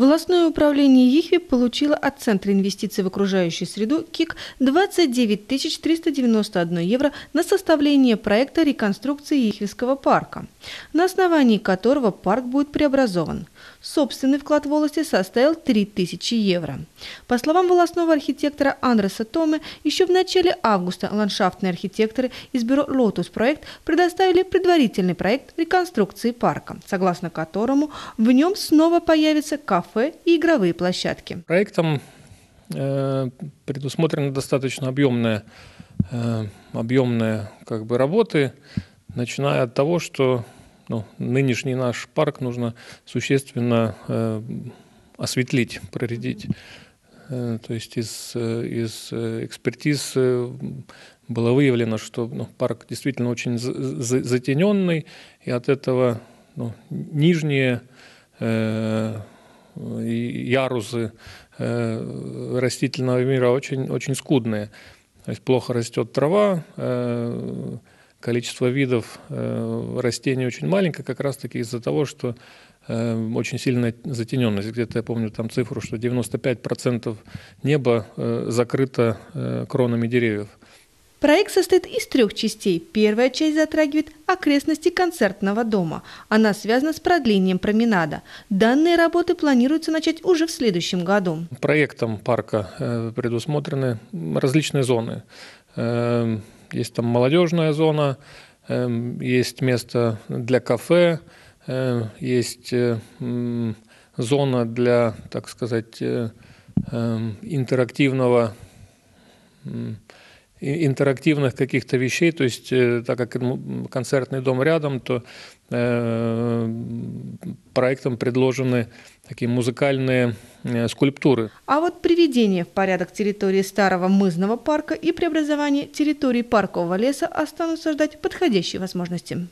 Волостное управление Йыхви получило от Центра инвестиций в окружающую среду КИК 29 391 евро на составление проекта реконструкции Йыхвиского парка, на основании которого парк будет преобразован. Собственный вклад волости составил 3000 евро. По словам волостного архитектора Андреса Тооме, еще в начале августа ландшафтные архитекторы из бюро «Lootusprojekt» предоставили предварительный проект реконструкции парка, согласно которому в нем снова появятся кафе и игровые площадки. Проектом э, предусмотрены достаточно объемные, э, объемные как бы, работы, начиная от того, что ну, нынешний наш парк нужно существенно э, осветлить, проредить. Э, то есть из, э, из э, экспертиз э, было выявлено, что ну, парк действительно очень затененный, и от этого ну, нижние э, ярусы э, растительного мира очень, очень скудные. То есть плохо растет трава, э, количество видов э, растений очень маленькое, как раз-таки из-за того, что очень сильная затененность. Где-то я помню там цифру, что 95% неба закрыто кронами деревьев. Проект состоит из трех частей. Первая часть затрагивает окрестности концертного дома. Она связана с продлением променада. Данные работы планируется начать уже в следующем году. Проектом парка предусмотрены различные зоны. Есть там молодежная зона, эм, есть место для кафе, э, есть э, зона для, так сказать, э, интерактивного интерактивных каких-то вещей, то есть так как концертный дом рядом, то проектом предложены такие музыкальные э, скульптуры. А вот приведение в порядок территории старого мызного парка и преобразование территории паркового леса останутся ждать подходящей возможности.